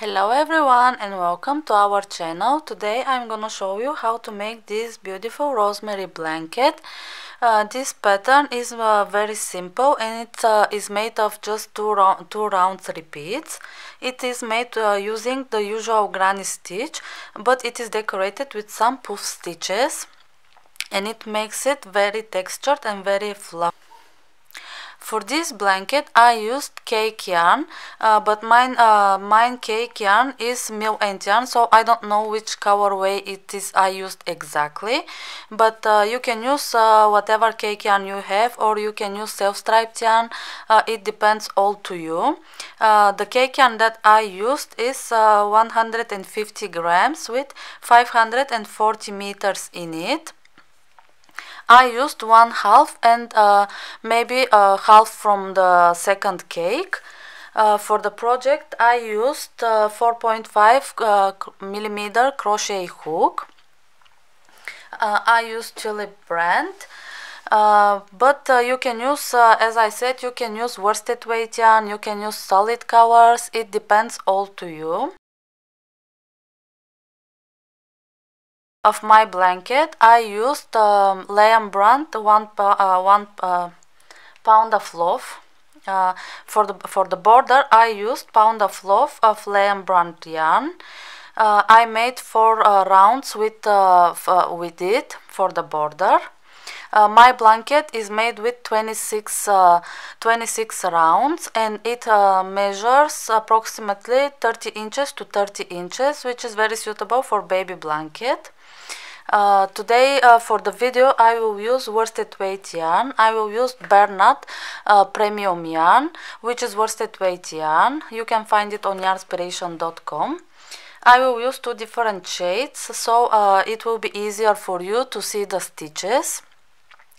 Hello everyone and welcome to our channel. Today I'm gonna show you how to make this beautiful rosemary blanket. Uh, this pattern is uh, very simple and it uh, is made of just two, round, two rounds repeats. It is made uh, using the usual granny stitch but it is decorated with some puff stitches and it makes it very textured and very fluffy. For this blanket I used cake yarn, uh, but mine, uh, mine cake yarn is mill end yarn, so I don't know which colorway it is I used exactly. But uh, you can use uh, whatever cake yarn you have, or you can use self-striped yarn. Uh, it depends all to you. Uh, the cake yarn that I used is 150 grams with 540 meters in it. I used one half and uh, maybe a half from the second cake. Uh, for the project I used uh, 4.5 uh, millimeter crochet hook. Uh, I used Tulip brand. Uh, but you can use, as I said, you can use worsted weight yarn, you can use solid colors, it depends all to you. Of my blanket I used um, brand one, uh, one uh, Pound of Love. Uh, for the for the border I used Pound of Love of Lion brand yarn. Uh, I made four uh, rounds with uh, with it for the border. My blanket is made with 26, 26 rounds and it measures approximately 30 inches to 30 inches which is very suitable for baby blanket uh, today uh, for the video I will use worsted weight yarn. I will use Bernat uh, premium yarn which is worsted weight yarn. You can find it on yarnspiration.com. I will use two different shades so uh, it will be easier for you to see the stitches.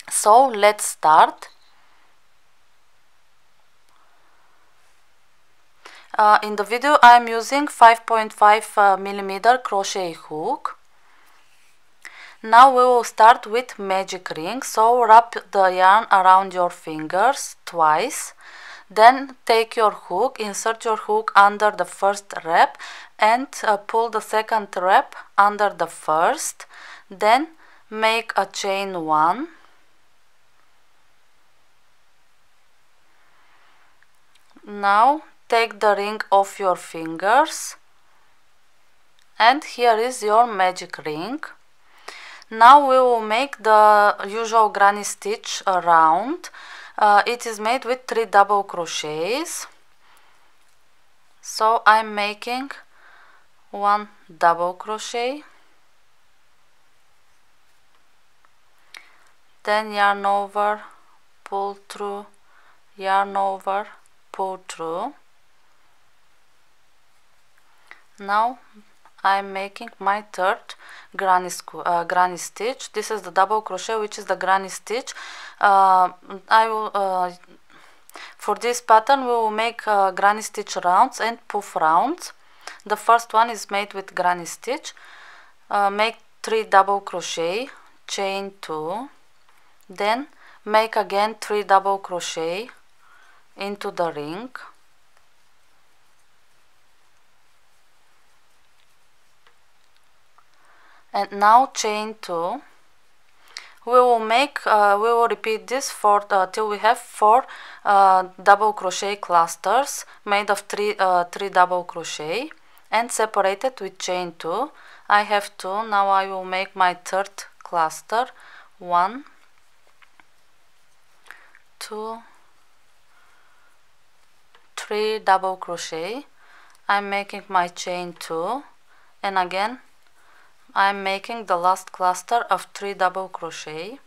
So let's start. Uh, in the video I am using 5.5 uh, millimeter crochet hook. Now we will start with magic ring. So wrap the yarn around your fingers twice. Then take your hook, insert your hook under the first wrap and uh, pull the second wrap under the first. Then make a chain one. Now take the ring off your fingers and here is your magic ring. Now we will make the usual granny stitch around. Uh, it is made with three double crochets. So I'm making one double crochet. Then yarn over, pull through, yarn over, pull through. Now I'm making my third granny, uh, granny stitch. This is the double crochet which is the granny stitch. Uh, I will uh, for this pattern we will make uh, granny stitch rounds and puff rounds. The first one is made with granny stitch. Make three double crochet chain two. Then make again three double crochet into the ring and now chain 2 we will make uh, we will repeat this for uh, till we have four uh, double crochet clusters made of three uh, three double crochet and separated with chain 2 I have two. Now I will make my third cluster. One two three double crochet. I'm making my chain 2 and again I'm making the last cluster of 3 double crochet.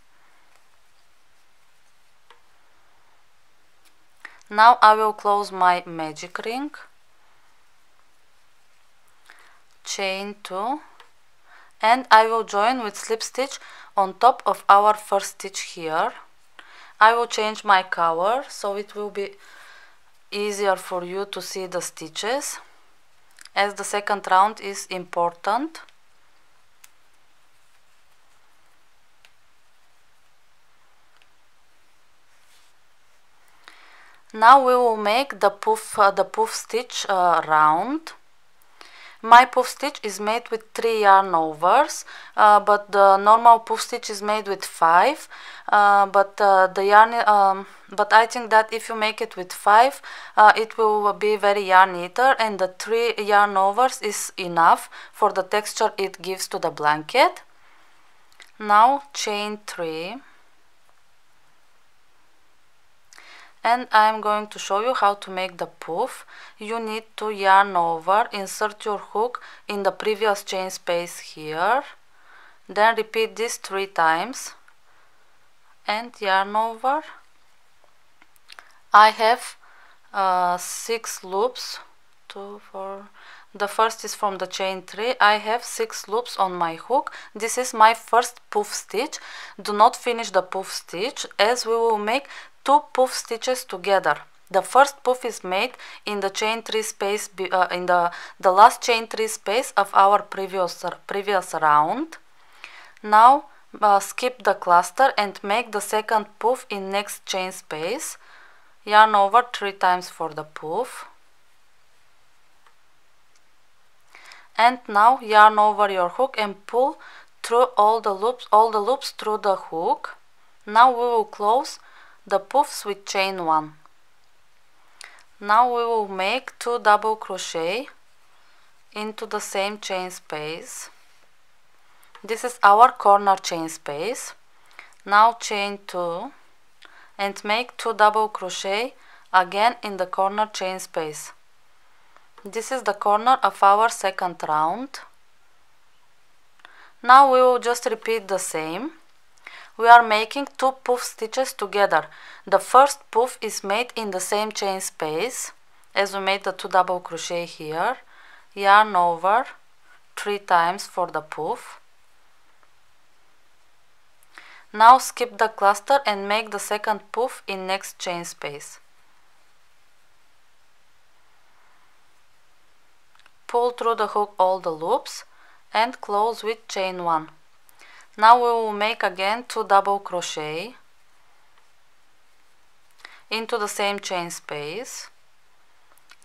Now I will close my magic ring. Chain 2 and I will join with slip stitch on top of our first stitch here. I will change my color so it will be easier for you to see the stitches as the second round is important now we will make the puff uh, the puff stitch uh, round. My puff stitch is made with 3 yarn overs uh, but the normal puff stitch is made with 5 uh, but uh, the yarn um, but I think that if you make it with 5 uh, it will be very yarn eater and the 3 yarn overs is enough for the texture it gives to the blanket. Now chain 3 and I'm going to show you how to make the puff. You need to yarn over insert your hook in the previous chain space here. Then repeat this three times and yarn over. I have uh, six loops. Two four. The first is from the chain 3 I have 6 loops on my hook. This is my first puff stitch. Do not finish the puff stitch as we will make two puff stitches together. The first puff is made in the chain 3 space uh, in the the last chain 3 space of our previous previous round. Now uh, skip the cluster and make the second puff in next chain space. Yarn over three times for the puff. And now yarn over your hook and pull through all the loops all the loops through the hook. Now we will close the puffs with chain 1 now we will make two double crochet into the same chain space. This is our corner chain space. Now chain 2 and make two double crochet again in the corner chain space. This is the corner of our second round. Now we will just repeat the same we are making two puff stitches together. The first puff is made in the same chain space as we made the two double crochet here. Yarn over three times for the puff. Now skip the cluster and make the second puff in next chain space. Pull through the hook all the loops and close with chain 1 now we will make again two double crochet into the same chain space.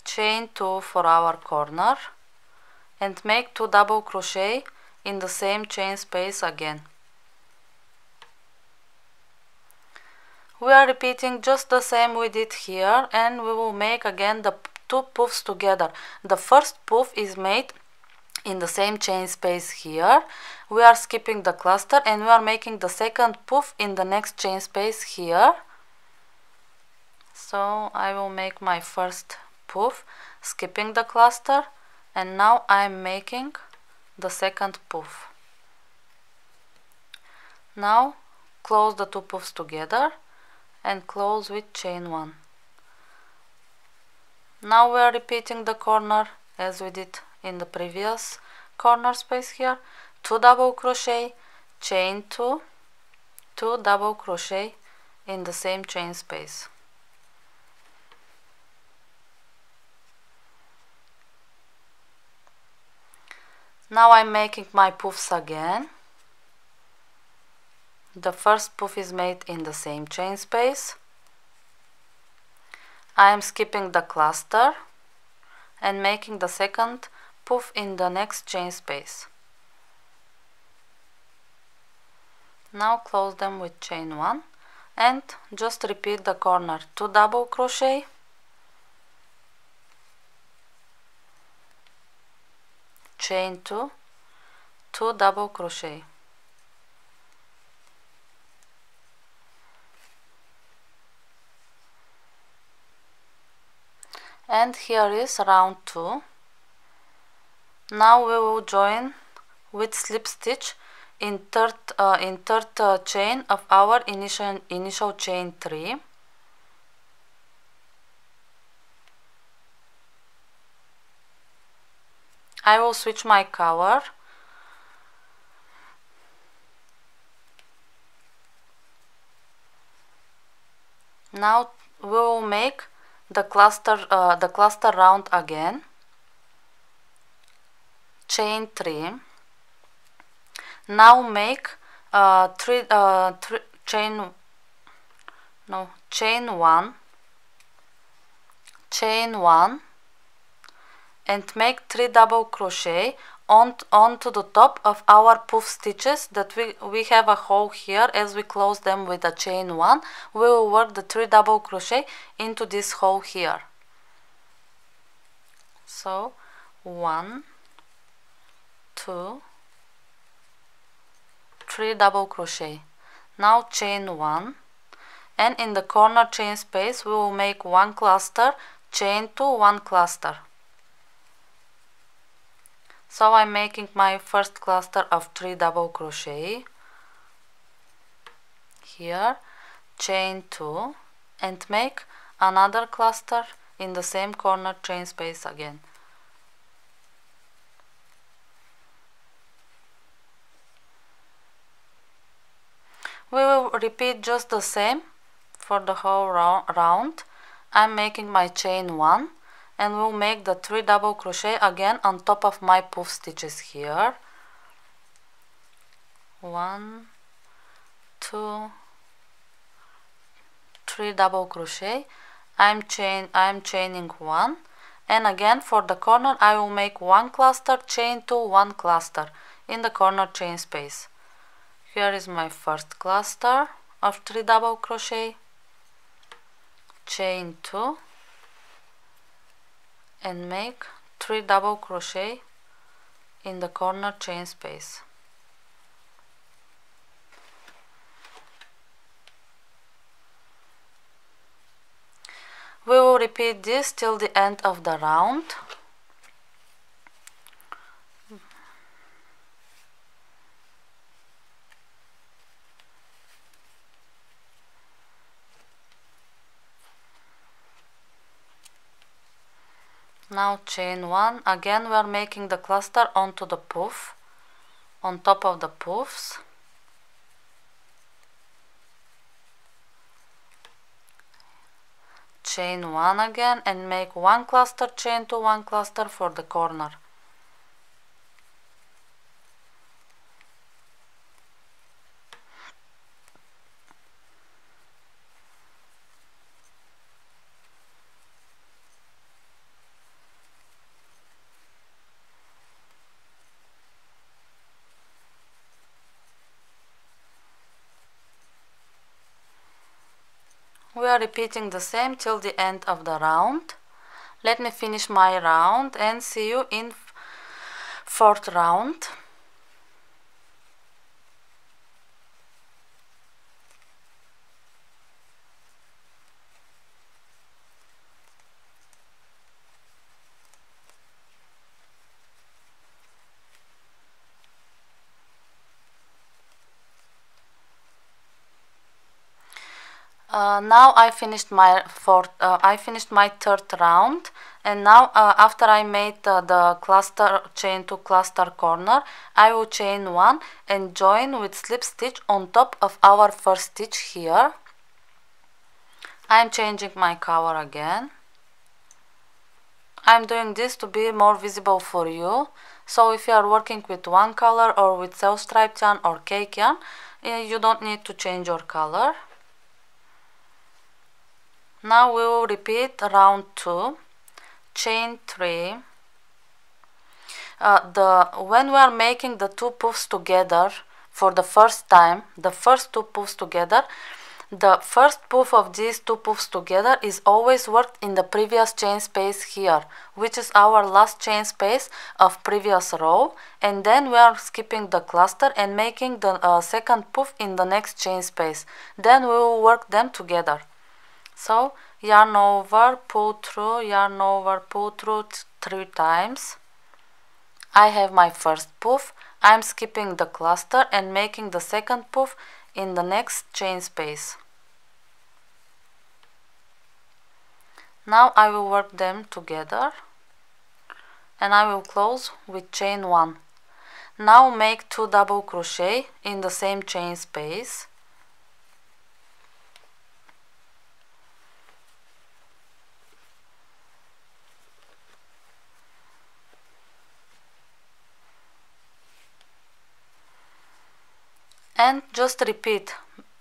Chain 2 for our corner and make two double crochet in the same chain space again. We are repeating just the same we did here and we will make again the two puffs together. The first puff is made in the same chain space here. We are skipping the cluster and we are making the second puff in the next chain space here. So I will make my first puff skipping the cluster and now I'm making the second puff. Now close the two puffs together and close with chain 1 now we are repeating the corner as we did in the previous corner space here. 2 double crochet chain 2 2 double crochet in the same chain space. Now I'm making my puffs again. The first puff is made in the same chain space. I am skipping the cluster and making the second in the next chain space. Now close them with chain 1 and just repeat the corner. 2 double crochet. Chain 2 2 double crochet. And here is round 2 now we will join with slip stitch in third uh, in third uh, chain of our initial initial chain 3 I will switch my color. Now we will make the cluster uh, the cluster round again chain 3 now make uh, three, uh, three chain no chain 1 chain 1 and make 3 double crochet on onto the top of our puff stitches that we, we have a hole here. As we close them with a chain 1 we will work the 3 double crochet into this hole here. So 1 2 3 double crochet. Now chain 1 and in the corner chain space we will make one cluster chain 2 one cluster. So I'm making my first cluster of 3 double crochet. Here chain 2 and make another cluster in the same corner chain space again we will repeat just the same for the whole round. I'm making my chain 1 and we'll make the 3 double crochet again on top of my puff stitches here. 1 2 3 double crochet. I'm chain I'm chaining 1 and again for the corner I will make one cluster chain 2 one cluster in the corner chain space here is my first cluster of 3 double crochet. Chain 2 and make 3 double crochet in the corner chain space. We will repeat this till the end of the round now chain one. Again we are making the cluster onto the puff on top of the puffs chain one again and make one cluster chain two one cluster for the corner are repeating the same till the end of the round. Let me finish my round and see you in fourth round Uh, now I finished my fourth, uh, I finished my third round and now uh, after I made the cluster chain to cluster corner I will chain one and join with slip stitch on top of our first stitch here. I'm changing my cover again. I'm doing this two be more visible for you. So if you are working with one color or with self striped yarn or cake yarn eh, you don't need to change your color now we will repeat round 2 chain 3 uh, the when we are making the two puffs together for the first time the first two puffs together the first puff of these two puffs together is always worked in the previous chain space here which is our last chain space of previous row. And then we are skipping the cluster and making the uh, second puff in the next chain space. Then we will work them together so yarn over pull through yarn over pull through three times. I have my first puff. I'm skipping the cluster and making the second puff in the next chain space. Now I will work them together. And I will close with chain 1 now make 2 double crochet in the same chain space and just repeat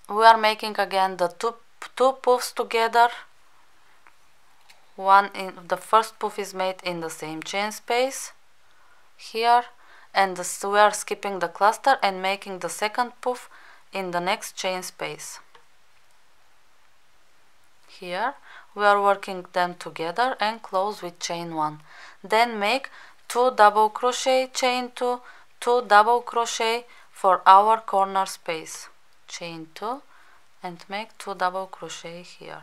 we are making again the two two puffs together. One in the first puff is made in the same chain space here. And we are skipping the cluster and making the second puff in the next chain space. Here we are working them together and close with chain 1 then make 2 double crochet chain 2 2 double crochet for our corner space. Chain 2 and make 2 double crochet here.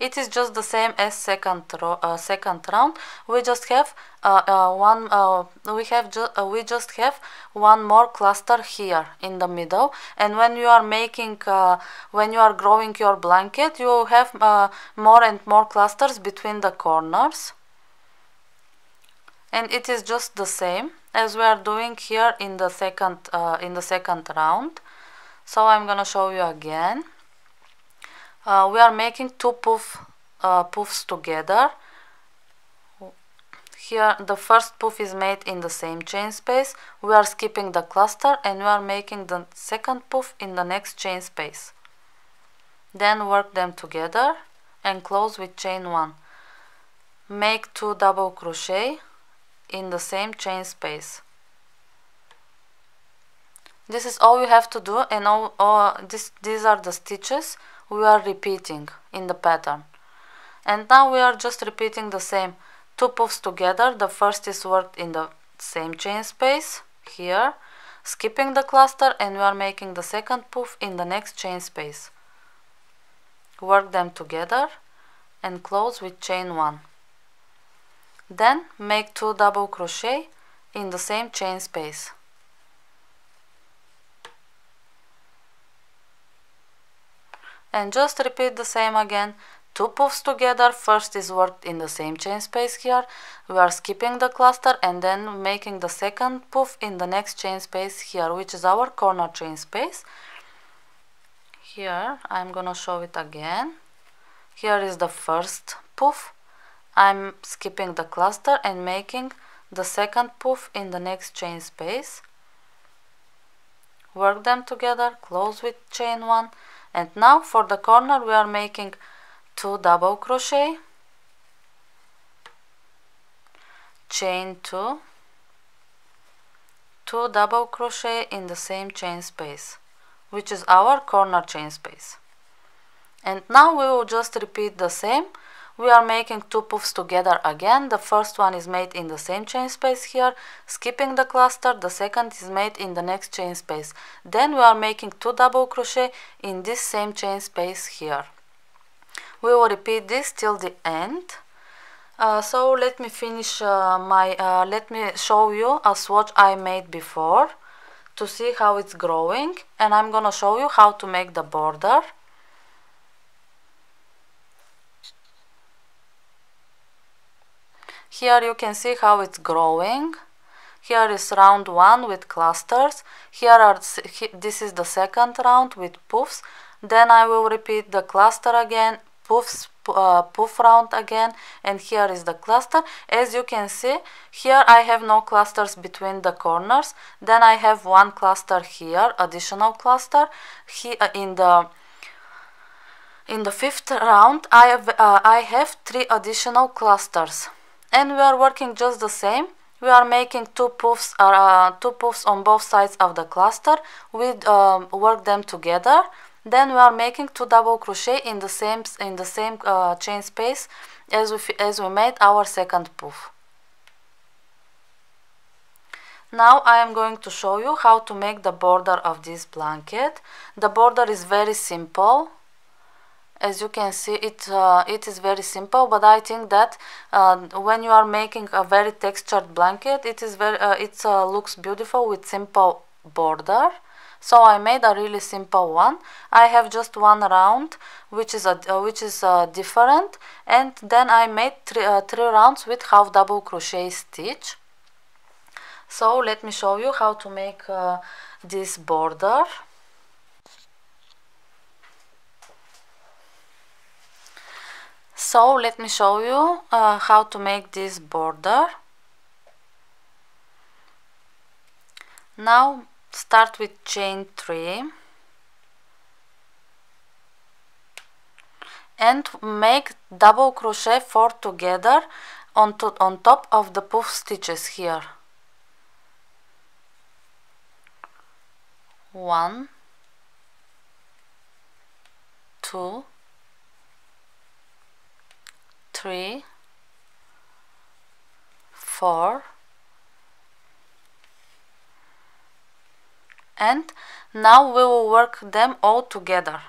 It is just the same as second uh, second round. We just have uh, uh, one uh, we have ju uh, we just have one more cluster here in the middle. And when you are making uh, when you are growing your blanket you have more and more clusters between the corners. And it is just the same as we are doing here in the second in the second round. So I'm gonna show you again. Uh, we are making two puff, uh, puffs together. Here the first puff is made in the same chain space. We are skipping the cluster and we are making the second puff in the next chain space. Then work them together and close with chain 1 make two double crochet in the same chain space. This is all you have to do and all, all this, these are the stitches we are repeating in the pattern. And now we are just repeating the same two puffs together. The first is worked in the same chain space here skipping the cluster and we are making the second puff in the next chain space. Work them together and close with chain 1 then make two double crochet in the same chain space. And just repeat the same again. Two puffs together. First is worked in the same chain space here. We are skipping the cluster and then making the second puff in the next chain space here which is our corner chain space. Here I'm gonna show it again. Here is the first puff I'm skipping the cluster and making the second puff in the next chain space. Work them together close with chain 1 and now for the corner we are making two double crochet. Chain 2 two double crochet in the same chain space which is our corner chain space. And now we will just repeat the same we are making two puffs together again. The first one is made in the same chain space here. Skipping the cluster the second is made in the next chain space. Then we are making two double crochet in this same chain space here. We will repeat this till the end. Uh, so let me finish uh, my uh, let me show you a swatch I made before to see how it's growing. And I'm gonna show you how to make the border Here you can see how it's growing. Here is round one with clusters. Here are this is the second round with poofs. Then I will repeat the cluster again, puffs, uh, puff round again, and here is the cluster. As you can see, here I have no clusters between the corners. Then I have one cluster here, additional cluster. Here uh, in the in the fifth round, I have uh, I have three additional clusters and we are working just the same. We are making two puffs uh, two puffs on both sides of the cluster. We um, work them together. Then we are making two double crochet in the same in the same uh, chain space as we as we made our second puff. Now I am going to show you how to make the border of this blanket. The border is very simple as you can see it uh, it is very simple but I think that uh, when you are making a very textured blanket it is very uh, it uh, looks beautiful with simple border. So I made a really simple one. I have just one round which is a uh, which is uh, different and then I made three, three rounds with half double crochet stitch. So let me show you how to make this border so let me show you uh, how to make this border. Now start with chain 3 and make double crochet four together on, to, on top of the puff stitches here. One two three four and now we will work them all together.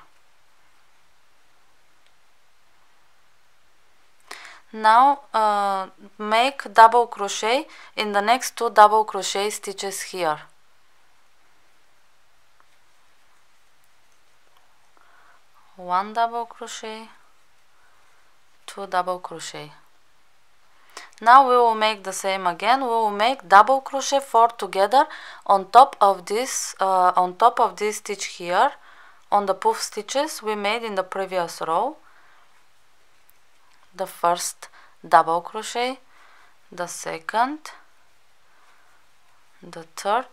Now uh, make double crochet in the next two double crochet stitches here. One double crochet two double crochet. Now we will make the same again. We will make double crochet four together on top of this uh, on top of this stitch here. On the puff stitches we made in the previous row. The first double crochet the second the third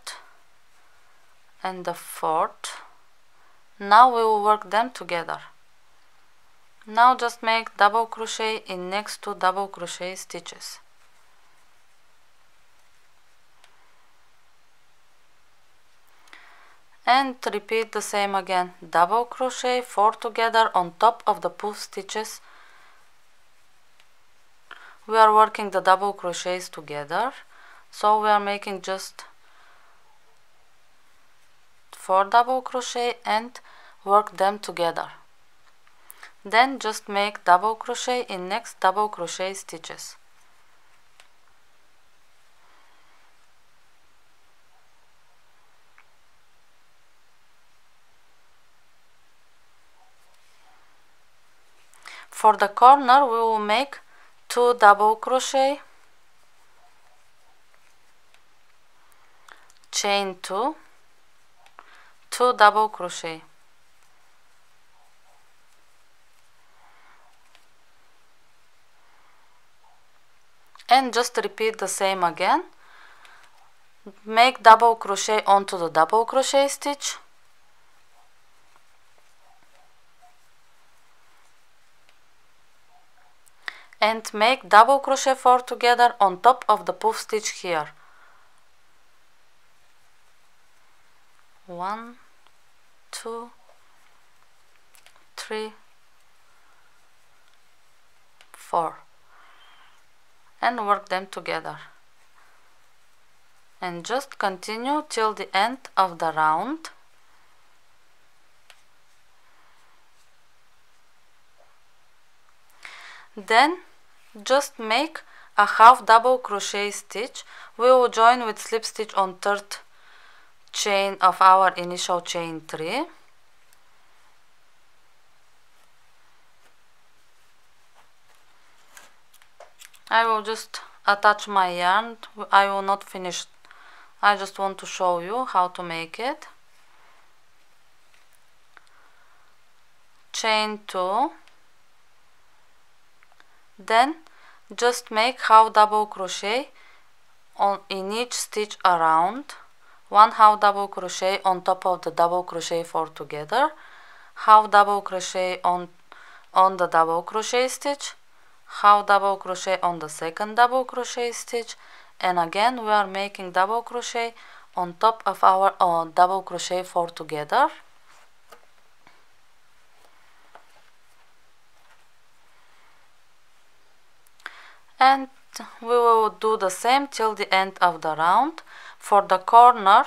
and the fourth. Now we will work them together now just make double crochet in next two double crochet stitches. And repeat the same again. Double crochet four together on top of the puff stitches. We are working the double crochets together. So we are making just four double crochet and work them together then just make double crochet in next double crochet stitches. For the corner we will make two double crochet chain two two double crochet and just repeat the same again. Make double crochet onto the double crochet stitch. And make double crochet four together on top of the puff stitch here. One two three four and work them together. And just continue till the end of the round. Then just make a half double crochet stitch. We will join with slip stitch on third chain of our initial chain 3 I will just attach my yarn I will not finish. I just want to show you how to make it. Chain 2 then just make half double crochet on in each stitch around. One half double crochet on top of the double crochet four together. Half double crochet on on the double crochet stitch half double crochet on the second double crochet stitch and again we are making double crochet on top of our uh, double crochet four together. And we will do the same till the end of the round. For the corner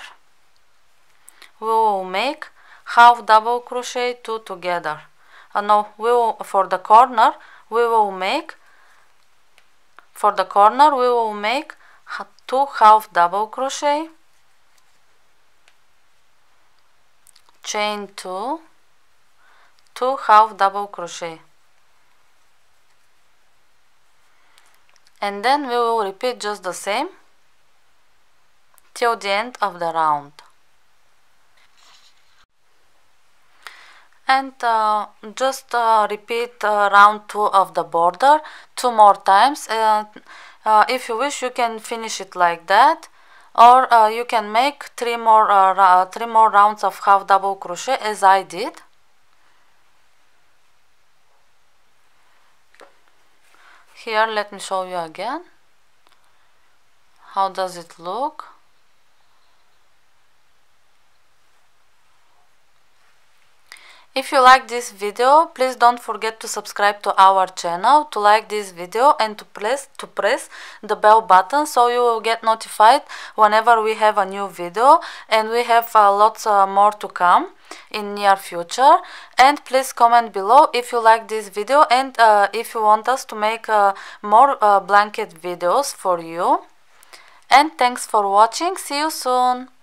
we will make half double crochet two together. Uh, no we will for the corner we will make for the corner we will make two half double crochet chain two two half double crochet. And then we will repeat just the same till the end of the round and uh, just uh, repeat uh, round 2 of the border two more times. Uh, uh, if you wish you can finish it like that. Or uh, you can make three more three more rounds of half double crochet as I did. Here let me show you again. How does it look If you like this video, please don't forget to subscribe to our channel, to like this video and to press, to press the bell button so you will get notified whenever we have a new video. And we have uh, lots uh, more to come in near future. And please comment below if you like this video and uh, if you want us to make uh, more uh, blanket videos for you. And thanks for watching. See you soon